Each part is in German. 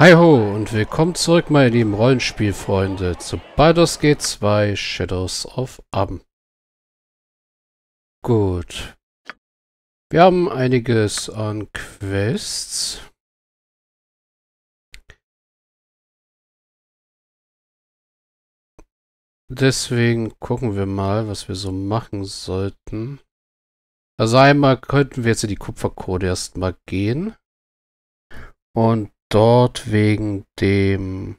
Hi ho und willkommen zurück, meine lieben Rollenspielfreunde, zu Baldur's Gate 2 Shadows of Am. Gut. Wir haben einiges an Quests. Deswegen gucken wir mal, was wir so machen sollten. Also einmal könnten wir jetzt in die Kupferkrone erstmal gehen. Und dort wegen dem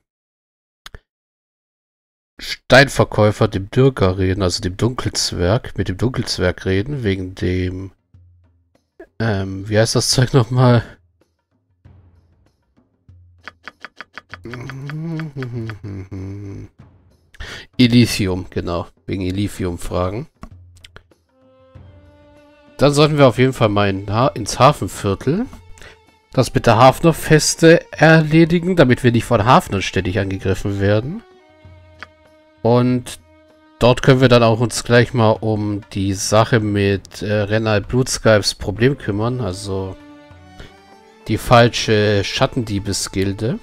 Steinverkäufer, dem Dürger reden, also dem Dunkelzwerg, mit dem Dunkelzwerg reden, wegen dem, ähm, wie heißt das Zeug nochmal? Elysium, genau, wegen Elysium fragen. Dann sollten wir auf jeden Fall mal in ha ins Hafenviertel das mit der Hafnerfeste erledigen, damit wir nicht von Hafnern ständig angegriffen werden. Und dort können wir dann auch uns gleich mal um die Sache mit äh, Renald Blutskypes Problem kümmern, also die falsche Schattendiebesgilde.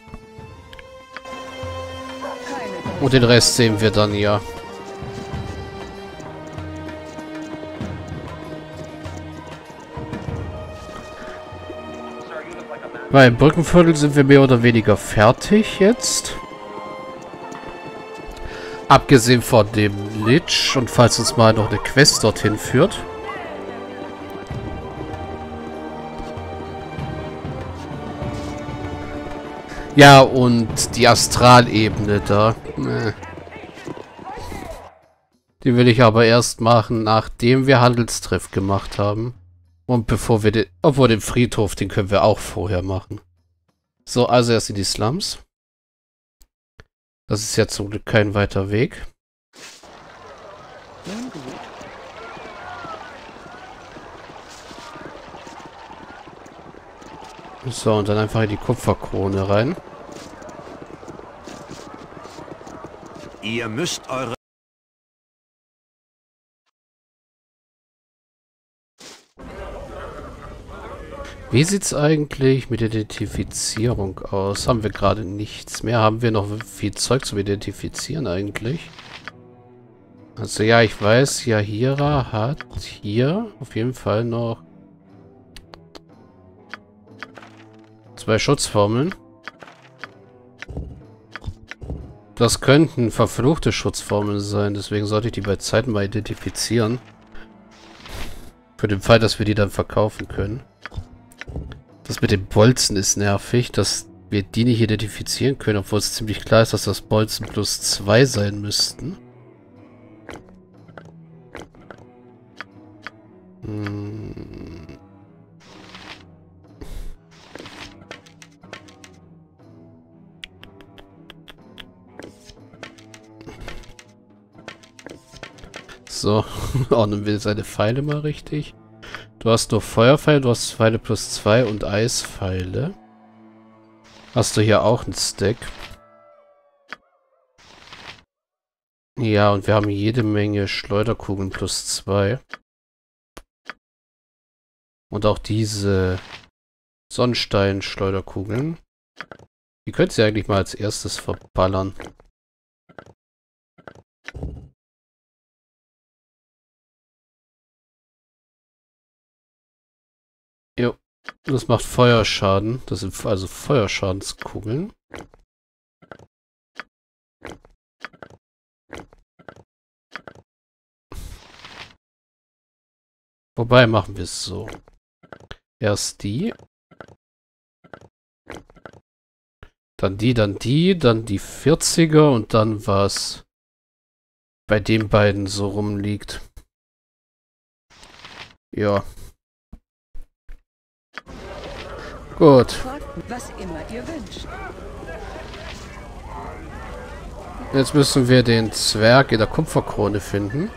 Und den Rest sehen wir dann ja. Beim Brückenviertel sind wir mehr oder weniger fertig jetzt. Abgesehen von dem Lich und falls uns mal noch eine Quest dorthin führt. Ja, und die Astralebene da. Äh. Die will ich aber erst machen, nachdem wir Handelstreff gemacht haben. Und bevor wir den... Obwohl den Friedhof, den können wir auch vorher machen. So, also erst in die Slums. Das ist ja zum Glück kein weiter Weg. So, und dann einfach in die Kupferkrone rein. Ihr müsst eure Wie sieht es eigentlich mit Identifizierung aus? Haben wir gerade nichts mehr? Haben wir noch viel Zeug zum Identifizieren eigentlich? Also ja, ich weiß, Yahira hat hier auf jeden Fall noch zwei Schutzformeln. Das könnten verfluchte Schutzformeln sein, deswegen sollte ich die bei Zeiten mal identifizieren. Für den Fall, dass wir die dann verkaufen können. Das mit den Bolzen ist nervig, dass wir die nicht identifizieren können, obwohl es ziemlich klar ist, dass das Bolzen plus 2 sein müssten. Hm. So, ordnen wir seine Pfeile mal richtig. Du hast nur Feuerpfeile, du hast Pfeile plus 2 und Eispfeile. Hast du hier auch einen Stack. Ja, und wir haben jede Menge Schleuderkugeln plus 2. Und auch diese Sonnenstein-Schleuderkugeln. Die könnt ihr eigentlich mal als erstes verballern. Jo. Das macht Feuerschaden. Das sind also Feuerschadenskugeln. Wobei machen wir es so. Erst die. Dann die, dann die, dann die 40er und dann was bei den beiden so rumliegt. Ja. Gut. Jetzt müssen wir den Zwerg in der Kupferkrone finden.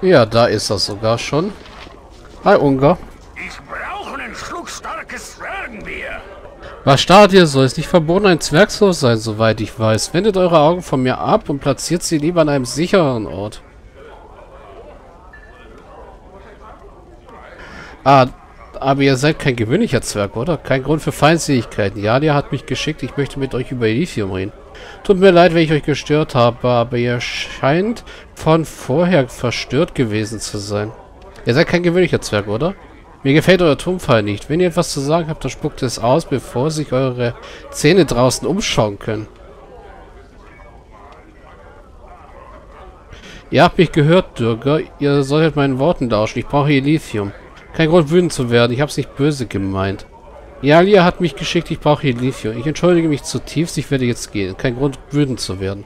Ja, da ist er sogar schon. Hi, Ungar. Ich brauche einen Schluck starkes Zwergenbier. Was starrt ihr? Soll es nicht verboten, ein Zwergshof sein, soweit ich weiß. Wendet eure Augen von mir ab und platziert sie lieber an einem sicheren Ort. Ah, aber ihr seid kein gewöhnlicher Zwerg, oder? Kein Grund für Feindseligkeiten. Jalia hat mich geschickt, ich möchte mit euch über Lithium reden. Tut mir leid, wenn ich euch gestört habe, aber ihr scheint von vorher verstört gewesen zu sein. Ihr seid kein gewöhnlicher Zwerg, oder? Mir gefällt euer Tonfall nicht. Wenn ihr etwas zu sagen habt, dann spuckt es aus, bevor sich eure Zähne draußen umschauen können. Ihr habt mich gehört, Dürger. Ihr solltet meinen Worten lauschen. Ich brauche Lithium. Kein Grund, wütend zu werden. Ich habe es nicht böse gemeint. Ja, Lia hat mich geschickt. Ich brauche hier Lithium. Ich entschuldige mich zutiefst. Ich werde jetzt gehen. Kein Grund, wütend zu werden.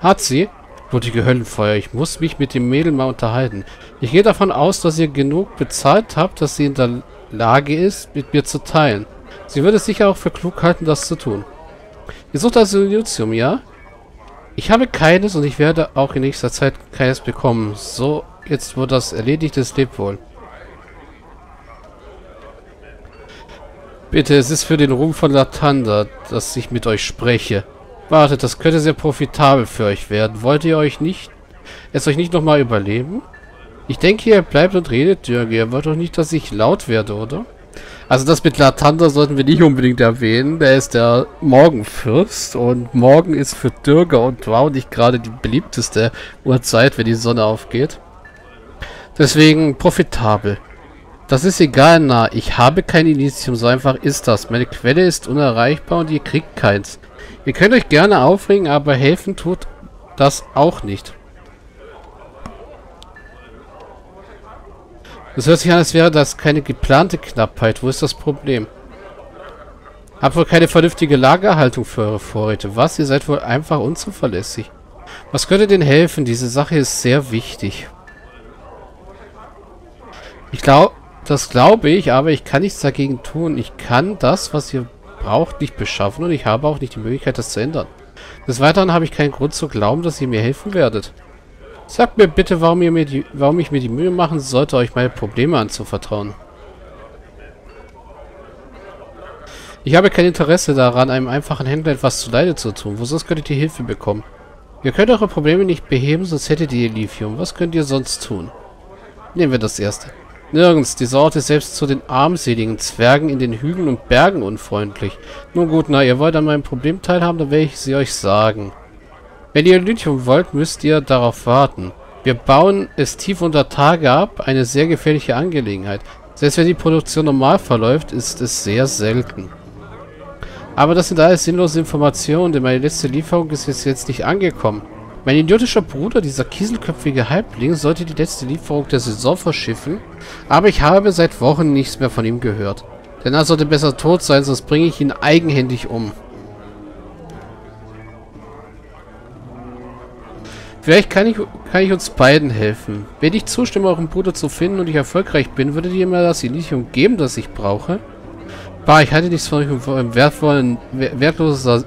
Hat sie? Blutige Höllenfeuer. Ich muss mich mit dem Mädel mal unterhalten. Ich gehe davon aus, dass ihr genug bezahlt habt, dass sie in der Lage ist, mit mir zu teilen. Sie würde es sicher auch für klug halten, das zu tun. Ihr sucht also Lithium, ja? Ich habe keines und ich werde auch in nächster Zeit keines bekommen. So, jetzt wo das erledigt ist, lebt wohl. Bitte, es ist für den Ruhm von Latanda, dass ich mit euch spreche. Wartet, das könnte sehr profitabel für euch werden. Wollt ihr euch nicht, es euch nicht nochmal überleben? Ich denke, ihr bleibt und redet, Jürgen. Ihr wollt doch nicht, dass ich laut werde, oder? Also das mit Latanda sollten wir nicht unbedingt erwähnen. Der ist der Morgenfürst und Morgen ist für Dürger und Wow nicht gerade die beliebteste Uhrzeit, wenn die Sonne aufgeht. Deswegen profitabel. Das ist egal, na, ich habe kein Initium, so einfach ist das. Meine Quelle ist unerreichbar und ihr kriegt keins. Ihr könnt euch gerne aufregen, aber helfen tut das auch nicht. Das hört sich an, als wäre das keine geplante Knappheit. Wo ist das Problem? Habt wohl keine vernünftige Lagerhaltung für eure Vorräte. Was? Ihr seid wohl einfach unzuverlässig. Was könnte denn helfen? Diese Sache ist sehr wichtig. Ich glaube, das glaube ich, aber ich kann nichts dagegen tun. Ich kann das, was ihr braucht, nicht beschaffen und ich habe auch nicht die Möglichkeit, das zu ändern. Des Weiteren habe ich keinen Grund zu glauben, dass ihr mir helfen werdet. Sagt mir bitte, warum, ihr mir die, warum ich mir die Mühe machen sollte, euch meine Probleme anzuvertrauen. Ich habe kein Interesse daran, einem einfachen Händler etwas zu Leide zu tun. Wo sonst könntet ihr Hilfe bekommen? Ihr könnt eure Probleme nicht beheben, sonst hättet ihr Lithium. Was könnt ihr sonst tun? Nehmen wir das erste. Nirgends. Dieser Ort ist selbst zu den armseligen Zwergen in den Hügeln und Bergen unfreundlich. Nun gut, na, ihr wollt an meinem Problem teilhaben, dann werde ich sie euch sagen. Wenn ihr Lithium wollt, müsst ihr darauf warten. Wir bauen es tief unter Tage ab, eine sehr gefährliche Angelegenheit. Selbst wenn die Produktion normal verläuft, ist es sehr selten. Aber das sind alles sinnlose Informationen, denn meine letzte Lieferung ist jetzt, jetzt nicht angekommen. Mein idiotischer Bruder, dieser kieselköpfige Halbling, sollte die letzte Lieferung der Saison verschiffen, aber ich habe seit Wochen nichts mehr von ihm gehört. Denn er sollte besser tot sein, sonst bringe ich ihn eigenhändig um. Vielleicht kann ich, kann ich uns beiden helfen. Wenn ich zustimme, euren Bruder zu finden und ich erfolgreich bin, würdet ihr mir das Lithium geben, das ich brauche? Bah, ich halte nichts von euch und wertvollen, wertloser...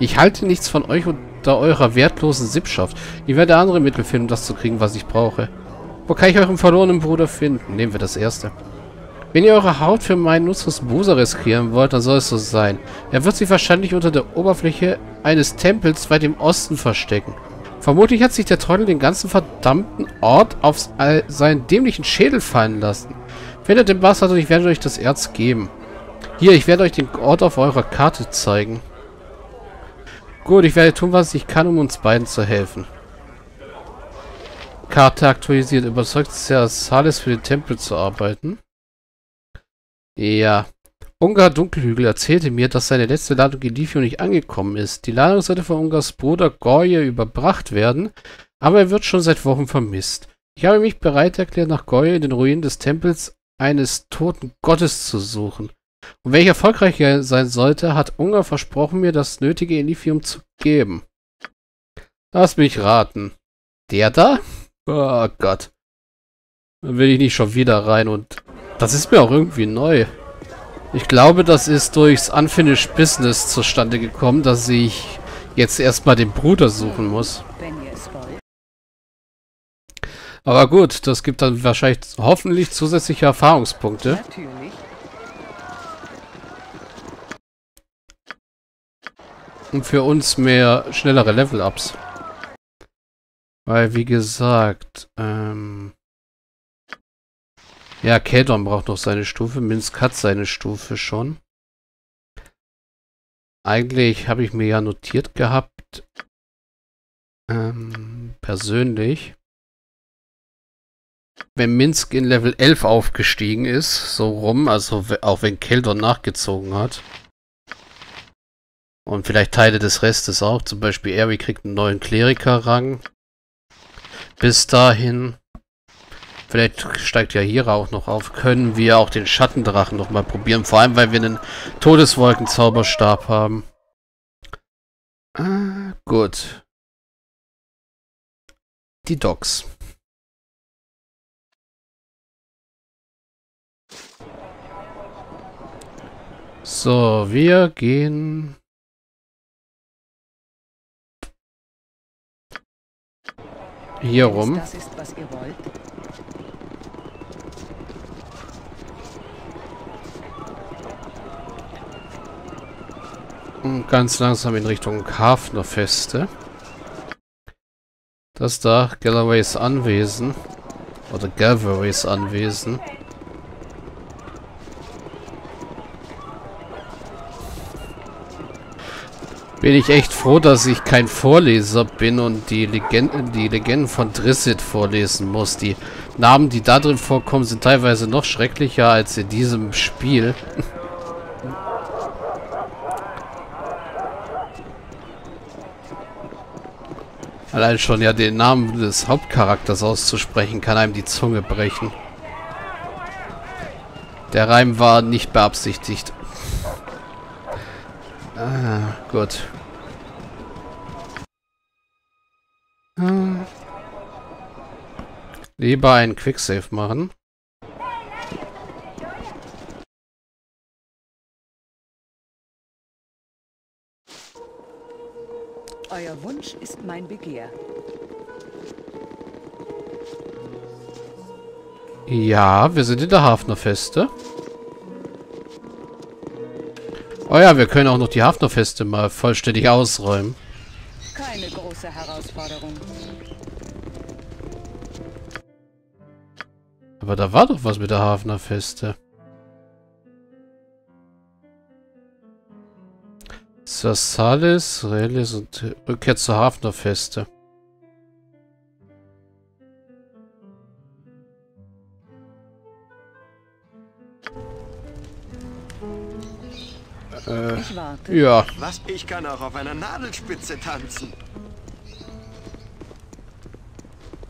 Ich halte nichts von euch unter eurer wertlosen Sippschaft. Ich werde andere Mittel finden, um das zu kriegen, was ich brauche. Wo kann ich euren verlorenen Bruder finden? Nehmen wir das erste. Wenn ihr eure Haut für meinen Nutzlos Buser riskieren wollt, dann soll es so sein. Er wird sich wahrscheinlich unter der Oberfläche eines Tempels weit im Osten verstecken. Vermutlich hat sich der Trottel den ganzen verdammten Ort auf seinen dämlichen Schädel fallen lassen. Findet den Bastard und ich werde euch das Erz geben. Hier, ich werde euch den Ort auf eurer Karte zeigen. Gut, ich werde tun, was ich kann, um uns beiden zu helfen. Karte aktualisiert. Überzeugt Sir Salis für den Tempel zu arbeiten. Ja. Ungar Dunkelhügel erzählte mir, dass seine letzte Ladung in Livio nicht angekommen ist. Die Ladung sollte von Ungars Bruder Gorje überbracht werden, aber er wird schon seit Wochen vermisst. Ich habe mich bereit erklärt, nach Gorje in den Ruinen des Tempels eines toten Gottes zu suchen. Und wenn ich erfolgreicher sein sollte, hat Ungar versprochen, mir das nötige Enifium zu geben. Lass mich raten. Der da? Oh Gott. Dann will ich nicht schon wieder rein und das ist mir auch irgendwie neu. Ich glaube, das ist durchs Unfinished Business zustande gekommen, dass ich jetzt erstmal den Bruder suchen muss. Aber gut, das gibt dann wahrscheinlich hoffentlich zusätzliche Erfahrungspunkte. Und für uns mehr schnellere Level-Ups. Weil, wie gesagt, ähm... Ja, Keldon braucht noch seine Stufe. Minsk hat seine Stufe schon. Eigentlich habe ich mir ja notiert gehabt, ähm, persönlich, wenn Minsk in Level 11 aufgestiegen ist, so rum, also auch wenn Keldon nachgezogen hat, und vielleicht Teile des Restes auch, zum Beispiel Eri kriegt einen neuen Kleriker-Rang, bis dahin Vielleicht steigt ja Hira auch noch auf. Können wir auch den Schattendrachen noch mal probieren. Vor allem, weil wir einen Todeswolken-Zauberstab haben. Ah, gut. Die Docs. So, wir gehen... Hier rum. Das ist, was ihr wollt. ganz langsam in Richtung Hafnerfeste. Das da, Galloways Anwesen. Oder Galloways Anwesen. Bin ich echt froh, dass ich kein Vorleser bin und die Legenden, die Legenden von Drissit vorlesen muss. Die Namen, die da drin vorkommen, sind teilweise noch schrecklicher als in diesem Spiel. Allein schon ja den Namen des Hauptcharakters auszusprechen, kann einem die Zunge brechen. Der Reim war nicht beabsichtigt. Gut. Lieber einen Quicksave machen. Euer Wunsch ist mein Begehr. Ja, wir sind in der Hafnerfeste. Oh ja, wir können auch noch die Hafnerfeste mal vollständig ausräumen. Keine große Herausforderung. Aber da war doch was mit der Hafnerfeste. Sassales, Relis und Rückkehr zur Hafnerfeste. Äh, ich warte. Ja. Was? Ich kann auch auf einer Nadelspitze tanzen.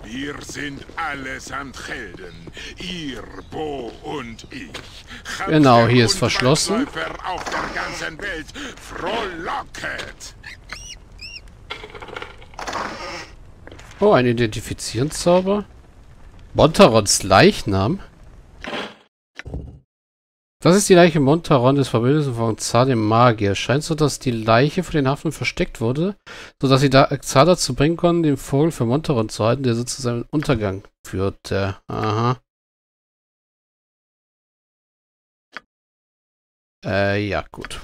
Wir sind allesamt Helden. Ihr, Bo und ich. Genau, hier ist verschlossen. Auf der ganzen Welt. Frohlocket! Oh, ein Identifizierungszauber. Montarons Leichnam. Das ist die Leiche Montaron des Verbündeten von Xar Magier. Scheint so, dass die Leiche vor den Hafen versteckt wurde, sodass sie da Xar dazu bringen konnten, den Vogel für Montaron zu halten, der so zu seinem Untergang führte. Aha. Äh, ja, gut.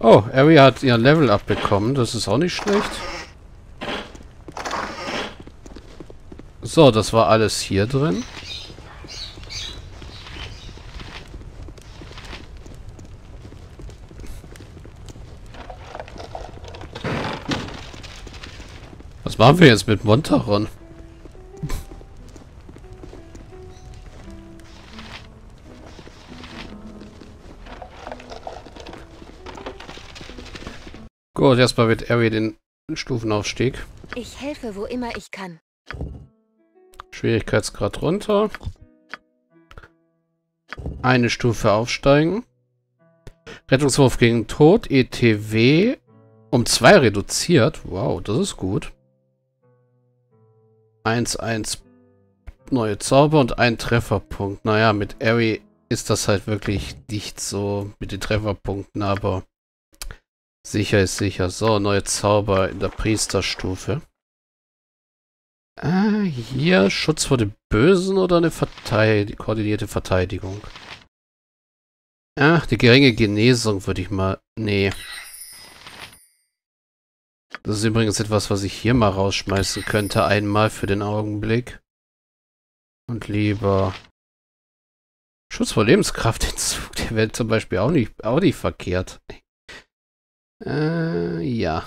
Oh, Ari hat ihr Level abbekommen. Das ist auch nicht schlecht. So, das war alles hier drin. Was machen wir jetzt mit Montaron? Gut, erstmal wird Ari den Stufenaufstieg. Ich helfe, wo immer ich kann. Schwierigkeitsgrad runter. Eine Stufe aufsteigen. Rettungswurf gegen Tod, ETW um 2 reduziert. Wow, das ist gut. 1, 1 neue Zauber und ein Trefferpunkt. Naja, mit Ari ist das halt wirklich nicht so mit den Trefferpunkten, aber sicher ist sicher. So, neue Zauber in der Priesterstufe. Ah, hier Schutz vor dem Bösen oder eine Verteid koordinierte Verteidigung? Ach, die geringe Genesung würde ich mal... Nee. Das ist übrigens etwas, was ich hier mal rausschmeißen könnte, einmal für den Augenblick. Und lieber Schutz vor Lebenskraftentzug, der wäre zum Beispiel auch nicht, auch nicht verkehrt. Äh, ja,